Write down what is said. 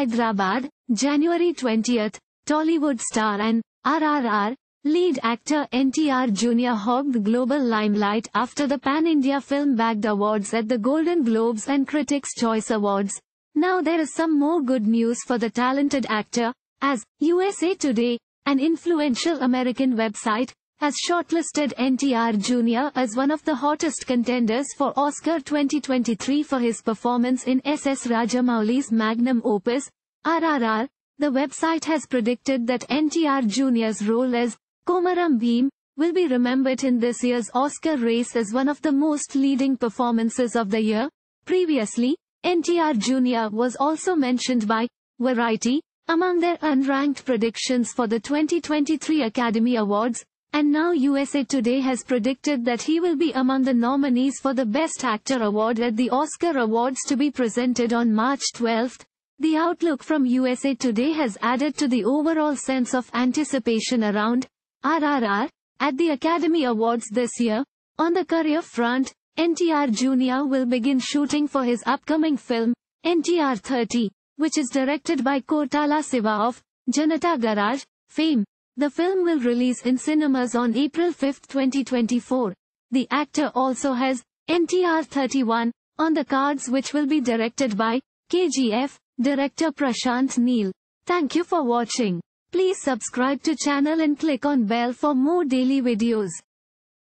Hyderabad, January 20th, Tollywood star and RRR lead actor NTR Jr. hogged global limelight after the Pan India Film Bagged Awards at the Golden Globes and Critics' Choice Awards. Now there is some more good news for the talented actor, as USA Today, an influential American website, has shortlisted NTR Jr. as one of the hottest contenders for Oscar 2023 for his performance in S.S. Rajamouli's magnum opus, RRR. The website has predicted that NTR Jr.'s role as Komaram Bheem will be remembered in this year's Oscar race as one of the most leading performances of the year. Previously, NTR Jr. was also mentioned by Variety among their unranked predictions for the 2023 Academy Awards, and now USA Today has predicted that he will be among the nominees for the Best Actor Award at the Oscar Awards to be presented on March 12. The outlook from USA Today has added to the overall sense of anticipation around RRR at the Academy Awards this year. On the career front, NTR Jr. will begin shooting for his upcoming film, NTR 30, which is directed by Koratala Siva of Janata Garage fame. The film will release in cinemas on April 5, 2024. The actor also has NTR 31 on the cards which will be directed by KGF director Prashanth Neel. Thank you for watching. Please subscribe to channel and click on bell for more daily videos.